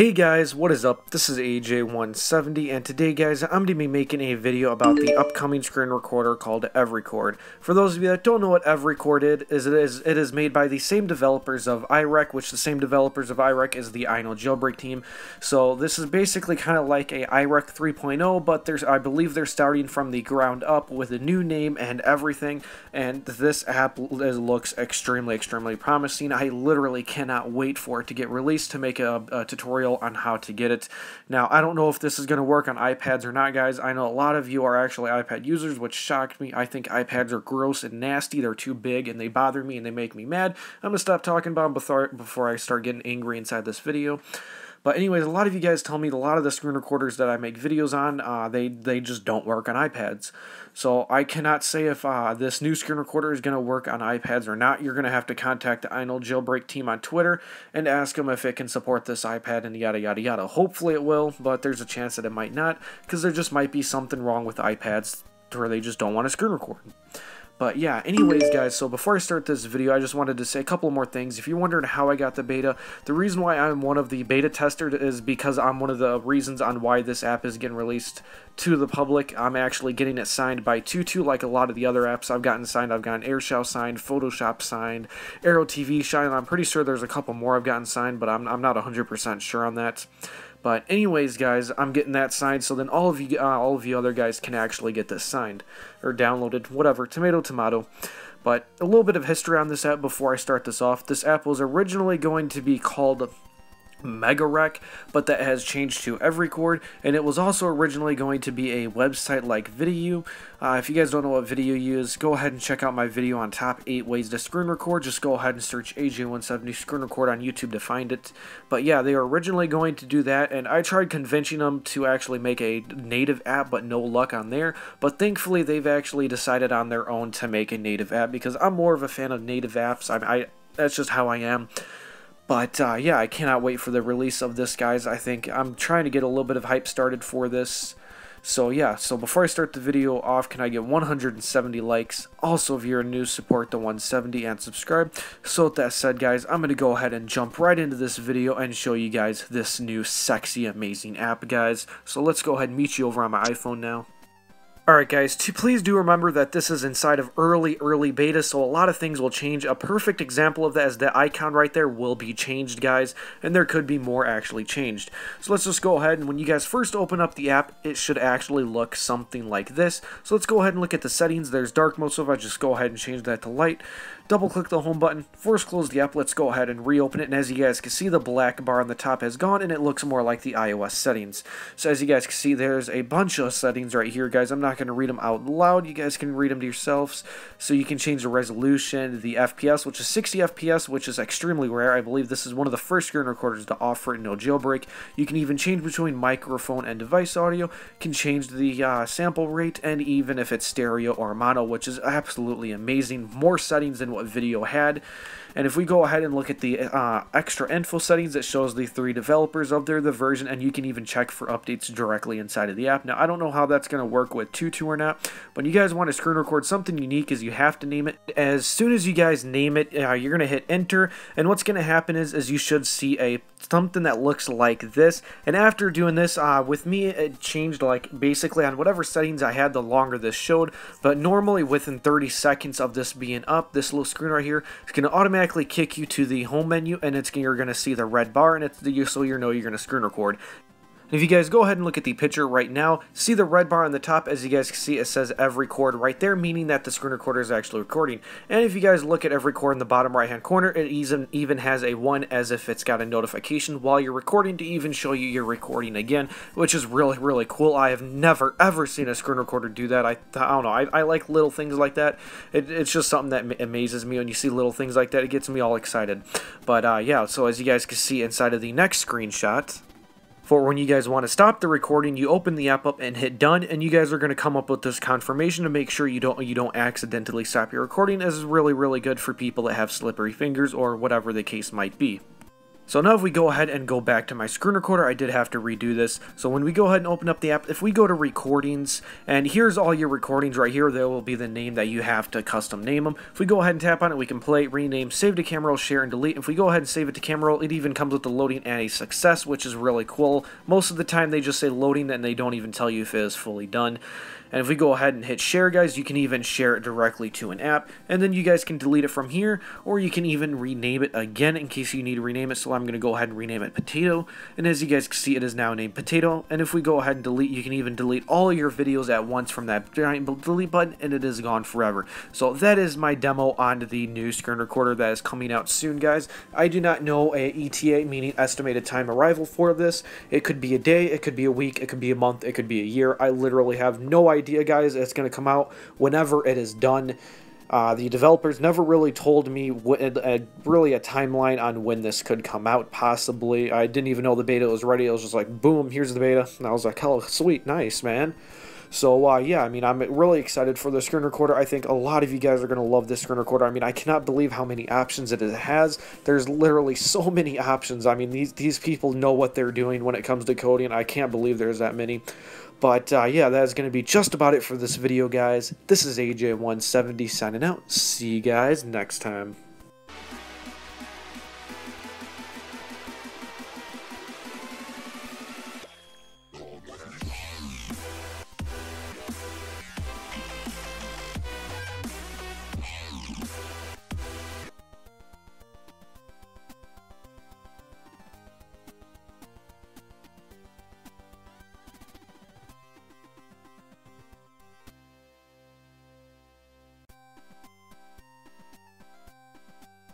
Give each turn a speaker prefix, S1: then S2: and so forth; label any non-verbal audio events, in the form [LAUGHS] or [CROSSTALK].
S1: Hey guys, what is up? This is AJ170 and today guys, I'm going to be making a video about the upcoming screen recorder called EveryCord. For those of you that don't know what EveryCord is, it is, it is made by the same developers of iRec, which the same developers of iRec is the I Know Jailbreak team. So this is basically kind of like a iRec 3.0, but there's I believe they're starting from the ground up with a new name and everything, and this app looks extremely, extremely promising. I literally cannot wait for it to get released to make a, a tutorial tutorial on how to get it. Now, I don't know if this is going to work on iPads or not, guys. I know a lot of you are actually iPad users, which shocked me. I think iPads are gross and nasty. They're too big and they bother me and they make me mad. I'm going to stop talking about them before, before I start getting angry inside this video. But anyways, a lot of you guys tell me a lot of the screen recorders that I make videos on, uh, they they just don't work on iPads. So I cannot say if uh, this new screen recorder is going to work on iPads or not. You're going to have to contact the I Know Jailbreak team on Twitter and ask them if it can support this iPad and yada yada yada. Hopefully it will, but there's a chance that it might not because there just might be something wrong with iPads where they just don't want to screen record. But yeah, anyways guys, so before I start this video, I just wanted to say a couple more things. If you're wondering how I got the beta, the reason why I'm one of the beta testers is because I'm one of the reasons on why this app is getting released to the public. I'm actually getting it signed by Tutu like a lot of the other apps I've gotten signed. I've gotten AirShou signed, Photoshop signed, Aero TV signed. I'm pretty sure there's a couple more I've gotten signed, but I'm, I'm not 100% sure on that. But anyways, guys, I'm getting that signed, so then all of you, uh, all of you other guys can actually get this signed or downloaded, whatever. Tomato, tomato. But a little bit of history on this app before I start this off. This app was originally going to be called MegaRec, but that has changed to EveryCord, and it was also originally going to be a website like Vidyo. Uh, if you guys don't know what Vidyo is, go ahead and check out my video on top 8 ways to screen record. Just go ahead and search AJ170 screen record on YouTube to find it. But yeah, they were originally going to do that, and I tried convincing them to actually make a native app, but no luck on there. But thankfully, they've actually decided on their own to make a native app, because I'm more of a fan of native apps. I, I that's just how I am. But uh, yeah, I cannot wait for the release of this, guys. I think I'm trying to get a little bit of hype started for this. So yeah, so before I start the video off, can I get 170 likes? Also, if you're new, support the 170 and subscribe. So with that said, guys, I'm going to go ahead and jump right into this video and show you guys this new sexy, amazing app, guys. So let's go ahead and meet you over on my iPhone now. Alright guys, please do remember that this is inside of early, early beta, so a lot of things will change. A perfect example of that is the icon right there will be changed, guys, and there could be more actually changed. So let's just go ahead, and when you guys first open up the app, it should actually look something like this. So let's go ahead and look at the settings. There's dark mode, so if I just go ahead and change that to light, double click the home button, force close the app, let's go ahead and reopen it, and as you guys can see, the black bar on the top has gone, and it looks more like the iOS settings. So as you guys can see, there's a bunch of settings right here, guys. I'm not going to read them out loud, you guys can read them to yourselves. So you can change the resolution, the FPS, which is 60 FPS, which is extremely rare. I believe this is one of the first screen recorders to offer it no jailbreak. You can even change between microphone and device audio, can change the uh, sample rate, and even if it's stereo or mono, which is absolutely amazing. More settings than what what video had. And if we go ahead and look at the uh, extra info settings, it shows the three developers of their the version, and you can even check for updates directly inside of the app. Now, I don't know how that's going to work with Tutu or not, but you guys want to screen record something unique is you have to name it. As soon as you guys name it, uh, you're going to hit enter, and what's going to happen is, is you should see a something that looks like this. And after doing this, uh, with me, it changed like basically on whatever settings I had, the longer this showed. But normally within 30 seconds of this being up, this little screen right here is going to automatically kick you to the home menu, and it's you're going to see the red bar, and it's the, so you know you're going to screen record. If you guys go ahead and look at the picture right now, see the red bar on the top, as you guys can see, it says EveryCord right there, meaning that the screen recorder is actually recording. And if you guys look at EveryCord in the bottom right hand corner, it even, even has a 1 as if it's got a notification while you're recording to even show you you're recording again, which is really, really cool. I have never, ever seen a screen recorder do that. I, I don't know, I, I like little things like that. It, it's just something that amazes me when you see little things like that. It gets me all excited. But uh, yeah, so as you guys can see inside of the next screenshot, for when you guys want to stop the recording, you open the app up and hit done, and you guys are going to come up with this confirmation to make sure you don't you don't accidentally stop your recording. This is really really good for people that have slippery fingers or whatever the case might be. So now if we go ahead and go back to my screen recorder, I did have to redo this. So when we go ahead and open up the app, if we go to recordings, and here's all your recordings right here, there will be the name that you have to custom name them. If we go ahead and tap on it, we can play, rename, save to camera roll, share, and delete. If we go ahead and save it to camera roll, it even comes with the loading and a success, which is really cool. Most of the time they just say loading and they don't even tell you if it is fully done. And if we go ahead and hit share, guys, you can even share it directly to an app. And then you guys can delete it from here, or you can even rename it again in case you need to rename it. So I'm going to go ahead and rename it Potato. And as you guys can see, it is now named Potato. And if we go ahead and delete, you can even delete all your videos at once from that giant delete button, and it is gone forever. So that is my demo on the new screen recorder that is coming out soon, guys. I do not know a ETA, meaning estimated time arrival for this. It could be a day, it could be a week, it could be a month, it could be a year. I literally have no idea idea, guys. It's going to come out whenever it is done. Uh, the developers never really told me what, uh, really a timeline on when this could come out, possibly. I didn't even know the beta was ready. I was just like, boom, here's the beta. And I was like, hell, sweet, nice, man. So, uh, yeah, I mean, I'm really excited for the screen recorder. I think a lot of you guys are going to love this screen recorder. I mean, I cannot believe how many options it has. There's literally so [LAUGHS] many options. I mean, these, these people know what they're doing when it comes to coding. I can't believe there's that many. But uh, yeah, that is going to be just about it for this video, guys. This is AJ170 signing out. See you guys next time.